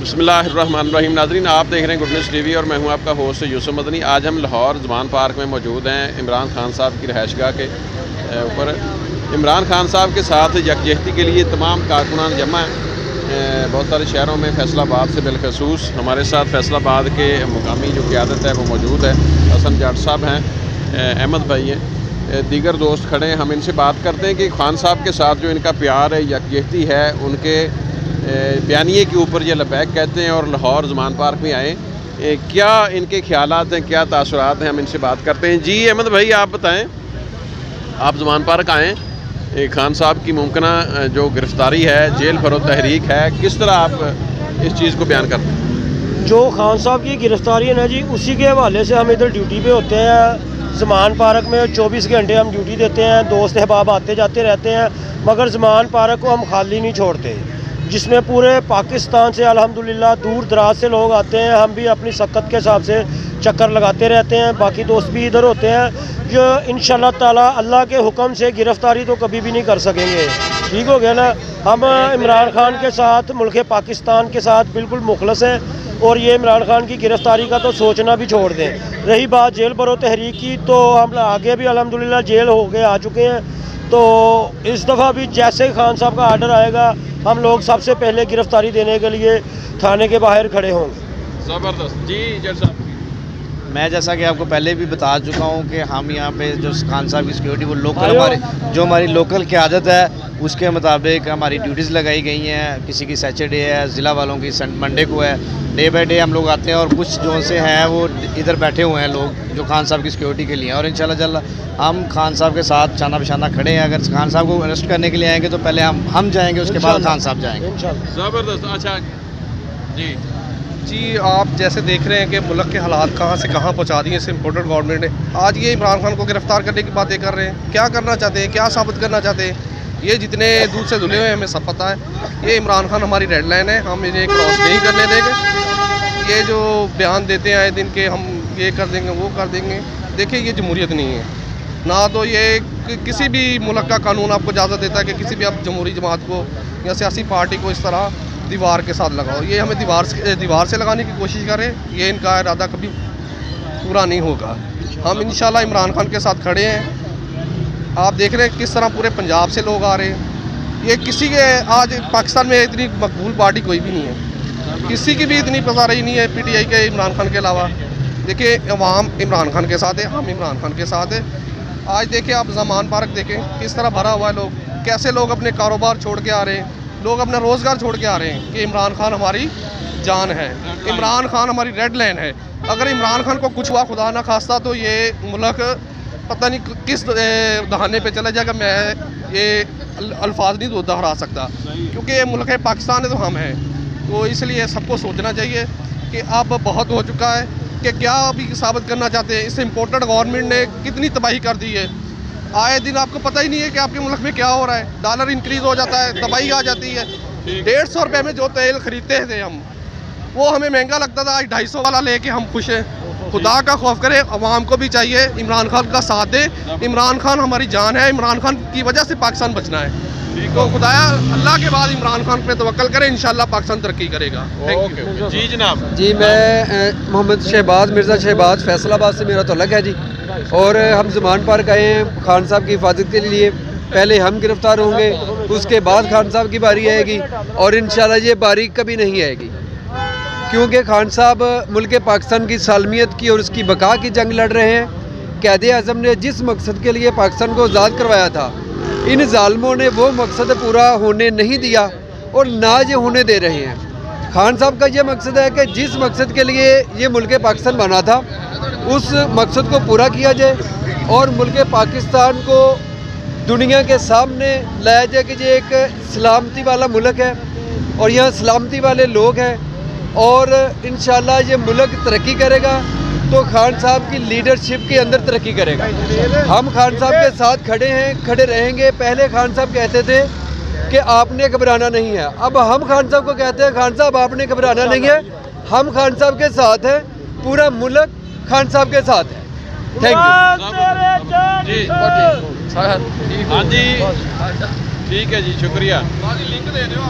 बसमीम नाजरीन, आप देख रहे हैं गुडनेस टीवी और मैं हूँ आपका होस्ट यूसुफ मदनी। आज हम लाहौर जमान पार्क में मौजूद हैं, इमरान खान साहब की रहायशगाह के ऊपर। इमरान खान साहब के साथ यकजहती के लिए तमाम कारकुनान जमा हैं। बहुत सारे शहरों में फैसलाबाद से बिलखसूस। हमारे साथ फैसलाबाद के मुकामी जो क्यादत है, वो मौजूद है। हसन जाट साहब हैं अहमद भाई हैं। दीगर दोस्त खड़े हैं। हम इनसे बात करते हैं कि खान साहब के साथ जो इनका प्यार है, यकजहती है, उनके बयानिए के ऊपर ये लबैक कहते हैं और लाहौर जमान पार्क में आए। क्या इनके ख्याल हैं, क्या तासरात हैं, हम इनसे बात करते हैं। जी, अहमद भाई, आप बताएँ, आप जुमान पार्क आएँ। खान साहब की मुमकिन जो गिरफ़्तारी है, जेल फरो तहरीक है, किस तरह आप इस चीज़ को बयान करते हैं? जो खान साहब की गिरफ़्तारी है ना जी, उसी के हवाले से हम इधर ड्यूटी पे होते हैं। जमान पार्क में 24 घंटे हम ड्यूटी देते हैं, दोस्त अहबाब आते जाते रहते हैं, मगर जमान पार्क को हम खाली नहीं छोड़ते। जिसमें पूरे पाकिस्तान से, अल्हम्दुलिल्लाह, दूर दराज से लोग आते हैं। हम भी अपनी सकत के हिसाब से चक्कर लगाते रहते हैं। बाकी दोस्त भी इधर होते हैं। जो इन ताला अल्लाह के हुक्म से गिरफ़्तारी तो कभी भी नहीं कर सकेंगे। ठीक हो गया ना? हम इमरान खान के साथ, मुल्क पाकिस्तान के साथ बिल्कुल मुखलस हैं। और ये इमरान खान की गिरफ़्तारी का तो सोचना भी छोड़ दें। रही बात जेल बरो तहरीक की तो हम आगे भी अलहमदिल्ला जेल हो गए, आ चुके हैं। तो इस दफ़ा भी जैसे खान साहब का आर्डर आएगा, हम लोग सबसे पहले गिरफ्तारी देने के लिए थाने के बाहर खड़े होंगे। ज़बरदस्त। जी साहब। मैं जैसा कि आपको पहले भी बता चुका हूँ कि हम यहाँ पे जो खान साहब की सिक्योरिटी वो लोकल हमारे जो हमारी लोकल की आदत है उसके मुताबिक हमारी ड्यूटीज़ लगाई गई हैं। किसी की सैटरडे है ज़िला वालों की मंडे को है। डे बाई डे हम लोग आते हैं और कुछ जो से हैं वो इधर बैठे हुए हैं लोग जो खान साहब की सिक्योरिटी के लिए और इन शाला हम खान साहब के साथ चाना बिछाना खड़े हैं। अगर खान साहब को अरेस्ट करने के लिए आएँगे तो पहले हम हम जाएँगे उसके बाद खान साहब जाएँगे। ज़बरदस्त। अच्छा। जी। जी, आप जैसे देख रहे हैं कि मुल्क के हालात कहाँ से कहाँ पहुँचा दिए इस इम्पोर्टेंट गवर्नमेंट ने। आज ये इमरान खान को गिरफ़्तार करने की बातें कर रहे हैं। क्या करना चाहते हैं? क्या साबित करना चाहते हैं? ये जितने दूध से धुले हुए हैं, हमें सब पता है। ये इमरान खान हमारी रेड लाइन है। हम इन्हें क्रॉस नहीं करने देंगे। ये जो बयान देते हैं आए दिन के, हम ये कर देंगे, वो कर देंगे। देखिए, ये जमहूरीत नहीं है। ना तो ये किसी भी मुल्क का कानून आपको इजाज़त देता है कि किसी भी आप जमहूरी जमात को या सियासी पार्टी को इस तरह दीवार के साथ लगाओ। ये हमें दीवार से दीवार से लगाने की कोशिश करें ये इनका इरादा कभी पूरा नहीं होगा। हम इन इमरान खान के साथ खड़े हैं। आप देख रहे हैं किस तरह पूरे पंजाब से लोग आ रहे हैं। ये किसी के, आज पाकिस्तान में इतनी मकबूल पार्टी कोई भी नहीं है। किसी की भी इतनी पता रही नहीं है पीटीआई के, इमरान खान के अलावा। देखिए अवाम इमरान खान के साथ है, हम इमरान खान के साथ है। आज देखिए आप जमान पार्क देखें, किस तरह भरा हुआ है लोग। कैसे लोग अपने कारोबार छोड़ के आ रहे हैं। लोग अपना रोज़गार छोड़ के आ रहे हैं कि इमरान खान हमारी जान है, इमरान खान हमारी रेड लाइन है। अगर इमरान खान को कुछ हुआ खुदा ना खास्ता तो ये मुल्क पता नहीं किस दहाने पे चला जाएगा। मैं ये अल्फाज नहीं दोहरा सकता। क्योंकि ये मुल्क है, पाकिस्तान है तो हम हैं। तो इसलिए सबको सोचना चाहिए कि अब बहुत हो चुका है कि क्या अभी साबित करना चाहते हैं। इस इम्पोर्टेंट गवर्नमेंट ने कितनी तबाही कर दी है। आए दिन आपको पता ही नहीं है कि आपके मुल्क में क्या हो रहा है। डॉलर इंक्रीज़ हो जाता है तबाही आ जाती है। डेढ़ सौ रुपये में जो तेल खरीदते थे हम वो हमें महँगा लगता था। आज ढाई सौ वाला लेके हम खुश हैं। खुदा का खौफ करें अवाम को भी चाहिए। इमरान खान का साथ दे। इमरान खान हमारी जान है। इमरान खान की वजह से पाकिस्तान बचना है। तो खुदाया अल्लाह के बाद इमरान खान पे तवक्ल करें। इंशाल्लाह पाकिस्तान तरक्की करेगा। जी जनाब। जी मैं मोहम्मद शहबाज मिर्ज़ा शहबाज फैसलाबाद से मेरा तो अलग है जी। और हम जमान पार्क आए हैं खान साहब की हिफाजत के लिए। पहले हम गिरफ़्तार होंगे, उसके बाद खान साहब की बारी आएगी और इन ये बारी कभी नहीं आएगी। क्योंकि खान साहब मुल्क पाकिस्तान की सालमियत की और उसकी बका की जंग लड़ रहे हैं। कैद अज़म ने जिस मकसद के लिए पाकिस्तान को आज़ाद करवाया था, इन ालमों ने वो मकसद पूरा होने नहीं दिया और ना ये होने दे रहे हैं। खान साहब का ये मकसद है कि जिस मकसद के लिए ये मुल्क पाकिस्तान बना था उस मकसद को पूरा किया जाए और मुल्क पाकिस्तान को दुनिया के सामने लाया जाए कि ये एक सलामती वाला मुल्क है और यहाँ सलामती वाले लोग हैं और इन ये मुल्क तरक्की करेगा तो खान साहब की लीडरशिप के अंदर तरक्की करेगा। हम खान साहब के साथ खड़े हैं, खड़े रहेंगे। पहले खान साहब कहते थे कि आपने घबराना नहीं है। अब हम खान साहब को कहते हैं, खान साहब, आपने घबराना नहीं है। हम खान साहब के साथ हैं। पूरा मुल्क खान साहब के साथ है। थैंक यू हाँ जी। ठीक है जी शुक्रिया। लिंक दे दो